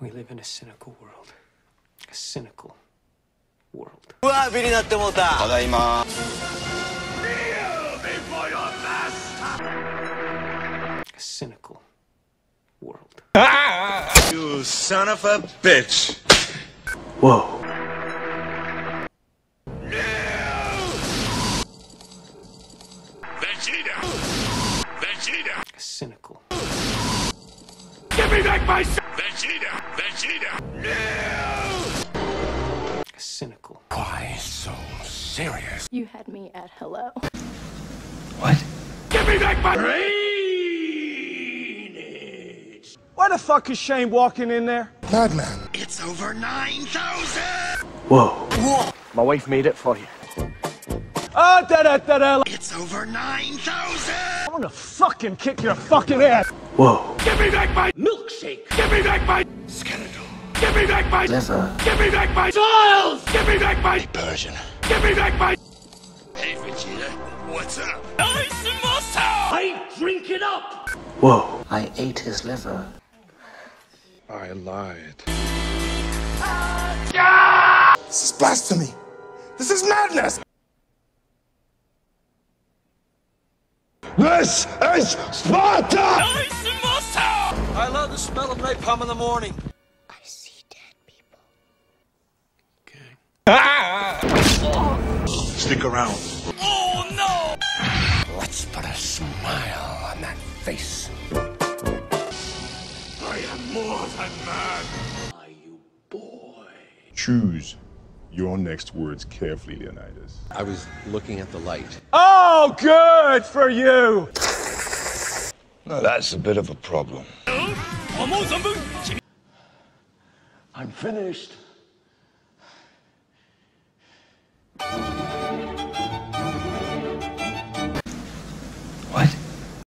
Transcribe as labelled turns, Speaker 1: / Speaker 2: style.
Speaker 1: We live in a cynical world. A cynical world.
Speaker 2: うわビリなってもうた
Speaker 3: ただいま
Speaker 1: A cynical world.
Speaker 3: You son of a bitch
Speaker 1: Whoa.
Speaker 4: Vegeta! Vegeta!
Speaker 1: A cynical.
Speaker 4: Give me back my son! Vegeta! Vegeta!
Speaker 1: A cynical.
Speaker 4: Why so serious?
Speaker 5: You had me at hello. What?
Speaker 4: Give me back my drainage!
Speaker 6: Why the fuck is Shane walking in there?
Speaker 4: It's over 9,000!
Speaker 1: Whoa. Whoa.
Speaker 6: My wife made it for you. Ah, da da da da.
Speaker 4: It's over 9,000!
Speaker 6: I'm gonna fucking kick your fucking ass.
Speaker 1: Whoa.
Speaker 4: Give me back my milkshake! Give me back my skeletal! Give me back my
Speaker 1: Liver.
Speaker 4: Give me back my tiles! Give me back my
Speaker 3: Persian
Speaker 4: Give me back my Hey Vegeta, what's up? Ice Master! I drink it up!
Speaker 1: Whoa. I ate his liver.
Speaker 3: I lied
Speaker 7: This is blasphemy. This is madness.
Speaker 3: This is Sparta
Speaker 4: Ice Master!
Speaker 2: I love the smell of napalm in the morning I see dead people. Okay. Ah! Oh.
Speaker 3: Stick around
Speaker 4: Oh no!
Speaker 3: Let's put a smile on that face
Speaker 4: I am more than man! Are you boy?
Speaker 8: Choose your next words carefully, Leonidas.
Speaker 9: I was looking at the light.
Speaker 6: Oh, good for you.
Speaker 3: Now that's a bit of a problem
Speaker 4: I'm
Speaker 6: I'm finished.